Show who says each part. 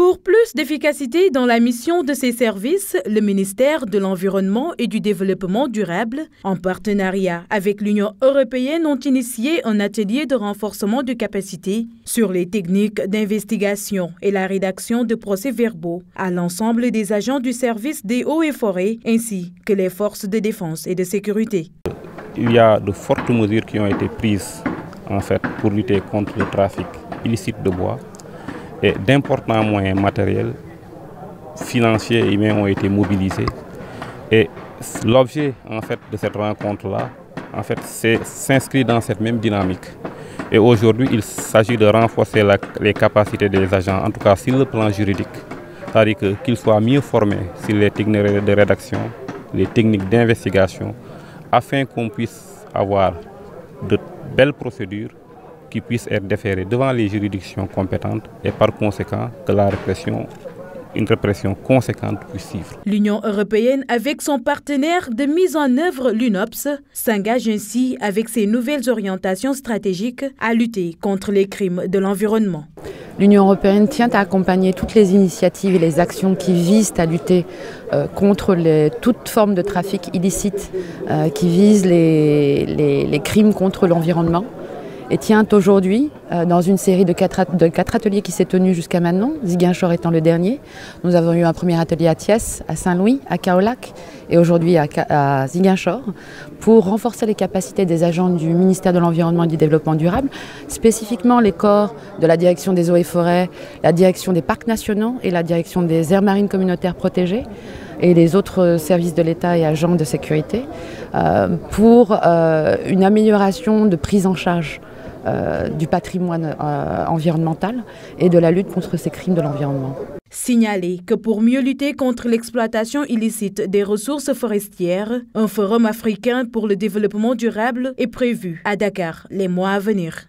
Speaker 1: Pour plus d'efficacité dans la mission de ces services, le ministère de l'Environnement et du Développement durable, en partenariat avec l'Union européenne, ont initié un atelier de renforcement de capacité sur les techniques d'investigation et la rédaction de procès-verbaux à l'ensemble des agents du service des eaux et forêts ainsi que les forces de défense et de sécurité.
Speaker 2: Il y a de fortes mesures qui ont été prises en fait pour lutter contre le trafic illicite de bois et d'importants moyens matériels, financiers et humains ont été mobilisés. Et l'objet en fait, de cette rencontre-là, en fait, s'inscrit dans cette même dynamique. Et aujourd'hui, il s'agit de renforcer les capacités des agents, en tout cas sur le plan juridique. C'est-à-dire qu'ils soient mieux formés sur les techniques de rédaction, les techniques d'investigation, afin qu'on puisse avoir de belles procédures qui puissent être déférés devant les juridictions compétentes et par conséquent que la répression une répression conséquente puisse suivre.
Speaker 1: L'Union européenne, avec son partenaire de mise en œuvre, l'UNOPS, s'engage ainsi avec ses nouvelles orientations stratégiques à lutter contre les crimes de l'environnement.
Speaker 3: L'Union européenne tient à accompagner toutes les initiatives et les actions qui visent à lutter euh, contre toute forme de trafic illicite, euh, qui visent les, crimes contre l'environnement et tient aujourd'hui, euh, dans une série de quatre, ateliers qui s'est tenu jusqu'à maintenant, Ziguinchor étant le dernier. Nous avons eu un premier atelier à Thiès, à Saint-Louis, à Kaolac et aujourd'hui à, à pour renforcer les capacités des agents du ministère de l'Environnement et du Développement durable, spécifiquement les corps de la direction des eaux et forêts, la direction des parcs nationaux et la direction des aires marines communautaires protégées et les autres services de l'État et agents de sécurité euh, pour euh, une amélioration de prise en charge euh, du patrimoine environnemental et de la lutte contre ces crimes de l'environnement.
Speaker 1: Signaler que pour mieux lutter contre l'exploitation illicite des ressources forestières, un forum africain pour le développement durable est prévu à Dakar les mois à venir.